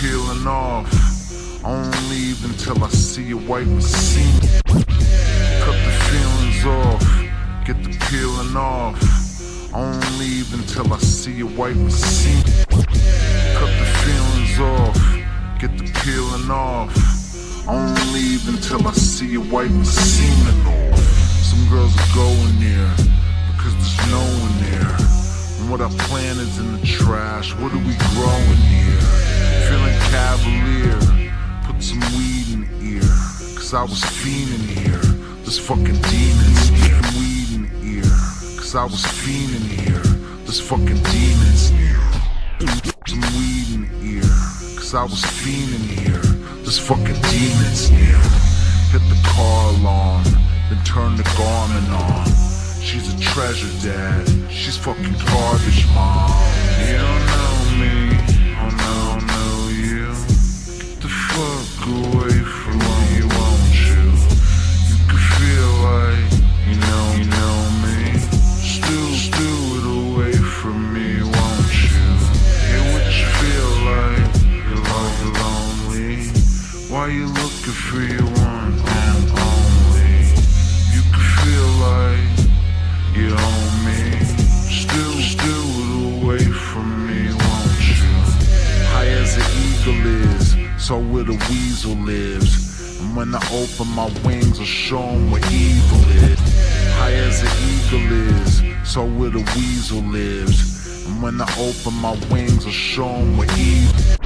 peeling off. I won't leave until I see you wipe seam. Cut the feelings off, get the peeling off. I won't leave until I see you wipe my seam. Cut the feelings off, get the peeling off. I won't leave until I see you wipe my semen off. Some girls are going there because there's no one there. And what I planted is in the trash. What are we growing here? Cavalier. Put some weed in the ear. Cause I was fiending here. This fucking demon's here. Weed in the ear. Cause I was fiending here. This fucking demon's near. Some weed in the ear. Cause I was fiending here. This fucking demon's near. Hit the car alarm. Then turn the garment on. She's a treasure, dad. She's fucking garbage, mom. You don't know me. You looking for your one and only? You can feel like you own me. Still, still away from me, won't you? High as an eagle is, so where the weasel lives. And when I open my wings, I'll show 'em where evil is. High as an eagle is, so where the weasel lives. And when I open my wings, I'll show 'em where evil.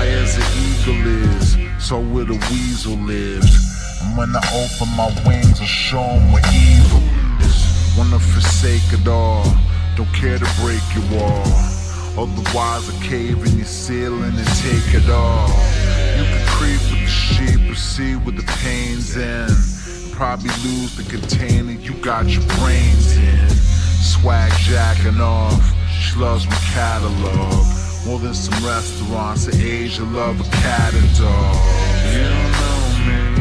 High as an eagle is, so where the weasel lives. And when I open my wings, I'll show 'em where evil is. Wanna forsake it all, don't care to break your wall. Otherwise, I cave in your ceiling and take it all. You can creep with the sheep or see with the pains in. Probably lose the container you got your brains in. Swag jacking off, she loves my catalog. More than some restaurants in Asia love a cat and dog. You don't know me,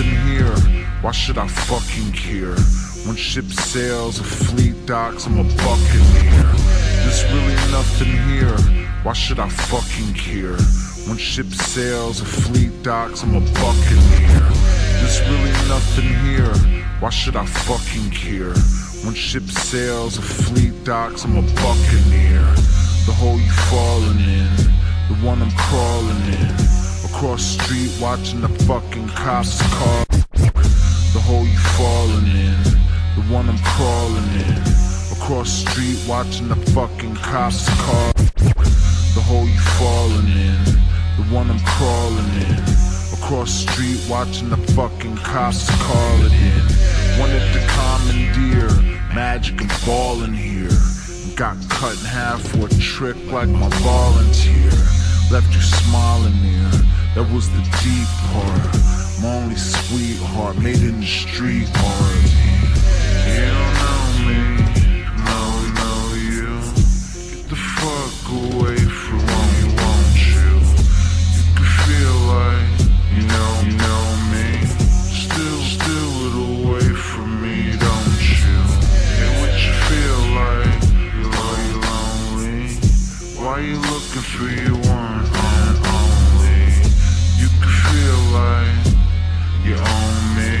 nothing here. Why should I fucking care? When ship sails or fleet docks, I'm a buccaneer. There's really nothing here. Why should I fucking care? When ship sails or fleet docks, I'm a buccaneer. There's really nothing here. Why should I fucking care? When ship sails or fleet docks, I'm a buccaneer. The hole you falling in, the one I'm crawling in. Across the street watching the fucking cops car. The hole you falling in, the one I'm crawling in. Across the street watching the fucking cops car. The hole you falling in, the one I'm crawling in. Across the street watching the fucking cops calling in. Wanted to commandeer, magic and ball in here. Got cut in half for a trick like my volunteer. Left you smiling there, that was the deep part. My only sweetheart, made in the street art. Why you looking for your one and only? You can feel like you own me.